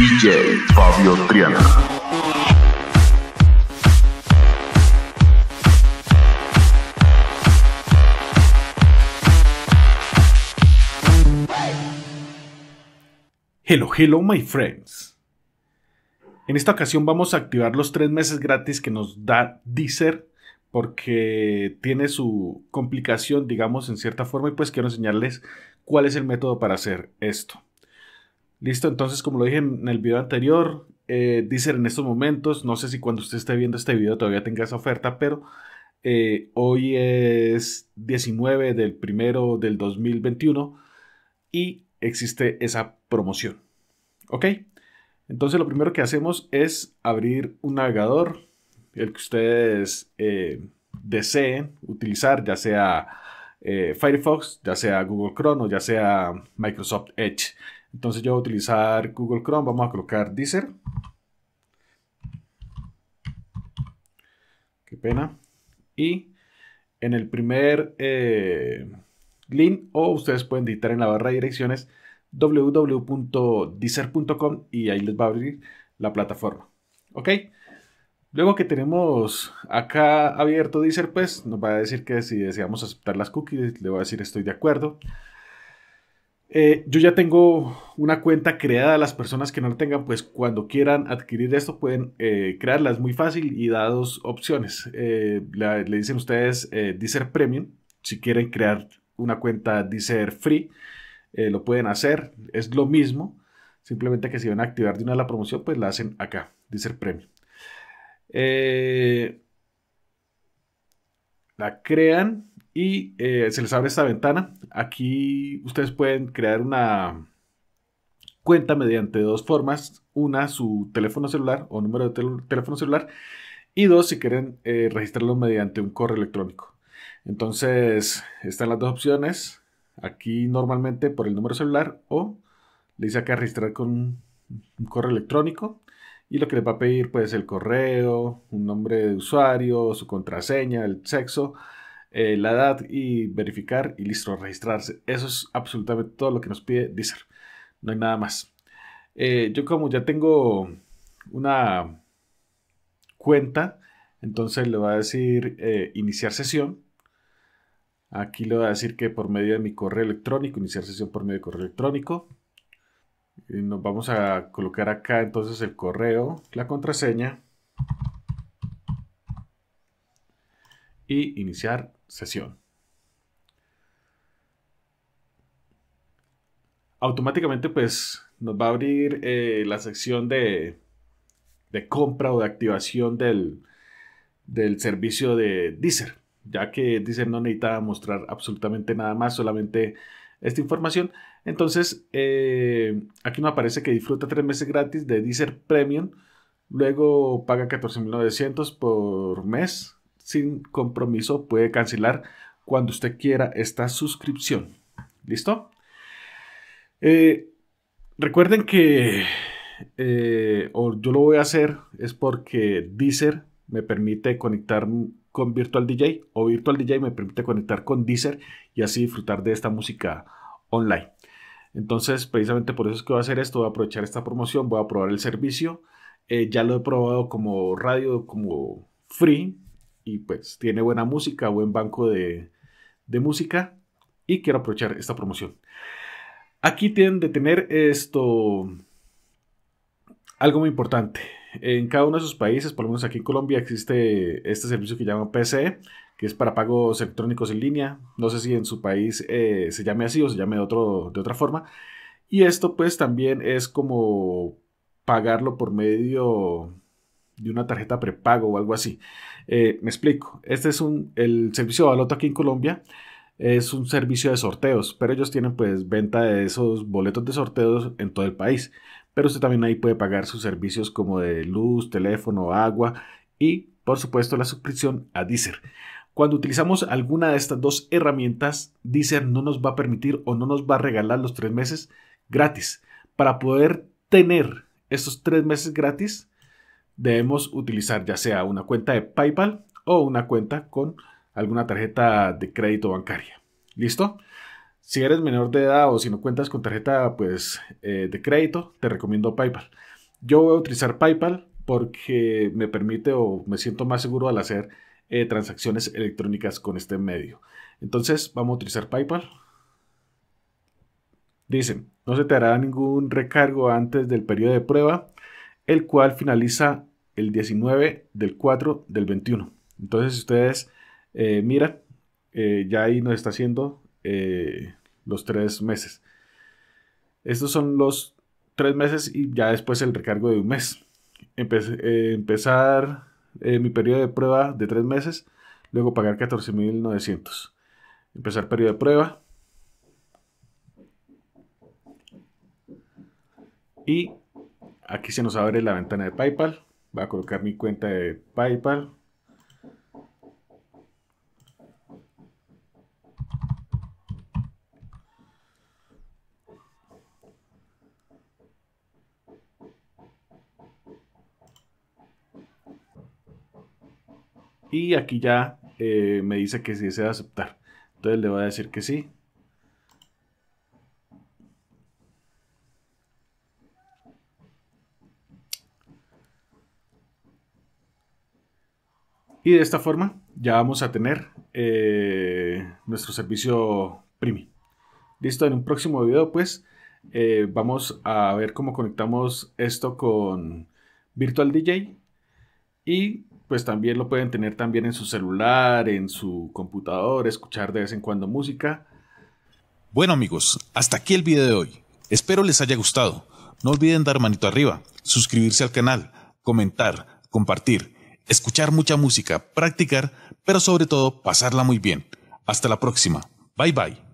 DJ Fabio Triana. Hello, hello, my friends. En esta ocasión vamos a activar los tres meses gratis que nos da Deezer porque tiene su complicación, digamos, en cierta forma y pues quiero enseñarles cuál es el método para hacer esto. Listo, entonces como lo dije en el video anterior, eh, Deezer en estos momentos, no sé si cuando usted esté viendo este video todavía tenga esa oferta, pero eh, hoy es 19 del primero del 2021 y existe esa promoción. ¿Ok? Entonces lo primero que hacemos es abrir un navegador, el que ustedes eh, deseen utilizar, ya sea eh, Firefox, ya sea Google Chrome o ya sea Microsoft Edge. Entonces yo voy a utilizar Google Chrome, vamos a colocar Deezer. Qué pena. Y en el primer eh, link o ustedes pueden editar en la barra de direcciones www.deezer.com y ahí les va a abrir la plataforma. ¿Ok? Luego que tenemos acá abierto Deezer, pues nos va a decir que si deseamos aceptar las cookies, le voy a decir estoy de acuerdo. Eh, yo ya tengo una cuenta creada. Las personas que no la tengan, pues cuando quieran adquirir esto pueden eh, crearla. Es muy fácil y da dos opciones. Eh, le, dicen ustedes Deezer Premium. Si quieren crear una cuenta Deezer Free, lo pueden hacer. Es lo mismo. Simplemente que si van a activar de una la promoción, pues la hacen acá, Deezer Premium. la crean y eh, se les abre esta ventana. Aquí ustedes pueden crear una cuenta mediante dos formas. Una, su teléfono celular o número de teléfono celular. Y dos, si quieren eh, registrarlo mediante un correo electrónico. Entonces, están las dos opciones. Aquí normalmente por el número celular o le dice acá registrar con un correo electrónico. Y lo que les va a pedir pues el correo, un nombre de usuario, su contraseña, el sexo eh, la edad y verificar y listo, registrarse. Eso es absolutamente todo lo que nos pide Deezer. No hay nada más. Eh, yo como ya tengo una cuenta, entonces le voy a decir eh, iniciar sesión. Aquí le voy a decir que por medio de mi correo electrónico, iniciar sesión por medio de correo electrónico. Y nos vamos a colocar acá entonces el correo, la contraseña. Y iniciar sesión. Automáticamente pues nos va a abrir eh, la sección de, de, compra o de activación del, del servicio de Deezer, ya que Deezer no necesita mostrar absolutamente nada más, solamente esta información. Entonces, eh, aquí nos aparece que disfruta tres meses gratis de Deezer Premium. Luego paga 14.900 por mes sin compromiso puede cancelar cuando usted quiera esta suscripción. ¿Listo? Eh, recuerden que eh, o yo lo voy a hacer es porque Deezer me permite conectar con Virtual DJ o Virtual DJ me permite conectar con Deezer y así disfrutar de esta música online. Entonces, precisamente por eso es que voy a hacer esto, voy a aprovechar esta promoción, voy a probar el servicio. Eh, ya lo he probado como radio, como free, y pues tiene buena música, buen banco de, música y quiero aprovechar esta promoción. Aquí tienen de tener esto algo muy importante. En cada uno de sus países, por lo menos aquí en Colombia, existe este servicio que llama PCE, que es para pagos electrónicos en línea. No sé si en su país eh, se llame así o se llame de, otro, de otra forma. Y esto pues también es como pagarlo por medio de una tarjeta prepago o algo así. Eh, me explico. Este es un, el servicio de Baloto aquí en Colombia es un servicio de sorteos, pero ellos tienen pues venta de esos boletos de sorteos en todo el país. Pero usted también ahí puede pagar sus servicios como de luz, teléfono, agua y por supuesto la suscripción a Deezer. Cuando utilizamos alguna de estas dos herramientas, Deezer no nos va a permitir o no nos va a regalar los tres meses gratis. Para poder tener estos tres meses gratis, debemos utilizar ya sea una cuenta de PayPal o una cuenta con alguna tarjeta de crédito bancaria. ¿Listo? Si eres menor de edad o si no cuentas con tarjeta pues, eh, de crédito, te recomiendo PayPal. Yo voy a utilizar PayPal porque me permite o me siento más seguro al hacer eh, transacciones electrónicas con este medio. Entonces vamos a utilizar PayPal. Dicen, no se te hará ningún recargo antes del periodo de prueba, el cual finaliza el 19 del 4 del 21. Entonces, si ustedes eh, miran, eh, ya ahí nos está haciendo eh, los tres meses. Estos son los tres meses y ya después el recargo de un mes. empezar mi periodo de prueba de tres meses, luego pagar 14.900. Empezar periodo de prueba. Y aquí se nos abre la ventana de PayPal. Voy a colocar mi cuenta de PayPal. Y aquí ya eh, me dice que sí desea aceptar. Entonces le voy a decir que sí. Y de esta forma ya vamos a tener eh, nuestro servicio Primi. Listo, en un próximo video pues eh, vamos a ver cómo conectamos esto con Virtual DJ y pues también lo pueden tener también en su celular, en su computador, escuchar de vez en cuando música. Bueno amigos, hasta aquí el video de hoy. Espero les haya gustado. No olviden dar manito arriba, suscribirse al canal, comentar, compartir, escuchar mucha música, practicar, pero sobre todo pasarla muy bien. Hasta la próxima. Bye bye.